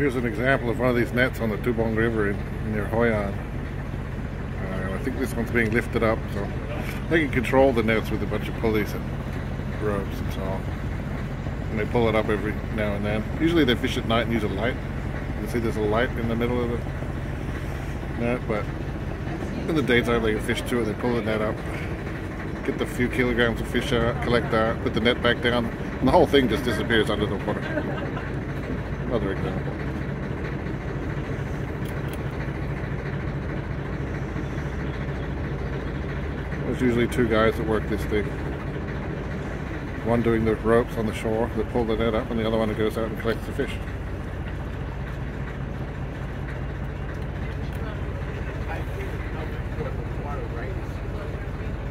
Here's an example of one of these nets on the Thu Bon River in, near Hoi An. Uh, I think this one's being lifted up, so they can control the nets with a bunch of pulleys and ropes and so on. And they pull it up every now and then. Usually they fish at night and use a light. You can see there's a light in the middle of the net, but in the daytime they can fish to it, they pull the net up, get the few kilograms of fish out, collect that, put the net back down, and the whole thing just disappears under the water. Another example. There's usually two guys that work this thing. One doing the ropes on the shore that pull the net up, and the other one that goes out and collects the fish.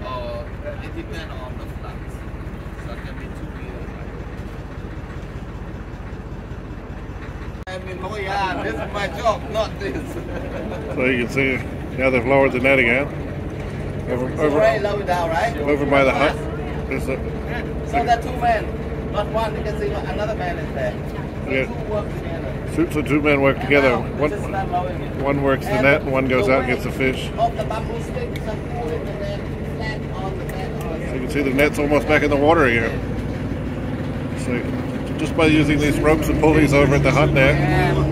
Oh, it depends on the flats. So it can be two meters. I mean, oh yeah, this is my job, not this. So you can see now they've lowered the net again. Over, right over, low down, right? over by the hut. There's a, So there are two men, not one. See another man is there. So Yeah. two work together. so, so two men work together. And now, just One, one works the net and one goes out and gets the fish. The bamboo sticks and pull it and then flat on the net. So you can see the net's almost back in the water again. So just by using these ropes and pulleys over at the hut net,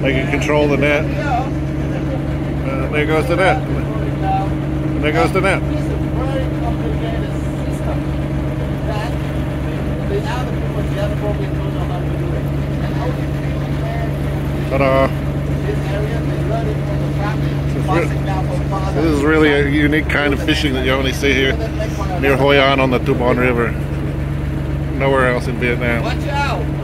they can control the net. Uh, there goes the net. And there goes the net. It's a very complicated system that the other people, the other province don't know how to do it. And how do you compare Ta-da! this area? They learn it from the family, passing down from father. This is really a unique kind of fishing that you only see here near Hoi An on the Thu Bon River. Nowhere else in Vietnam.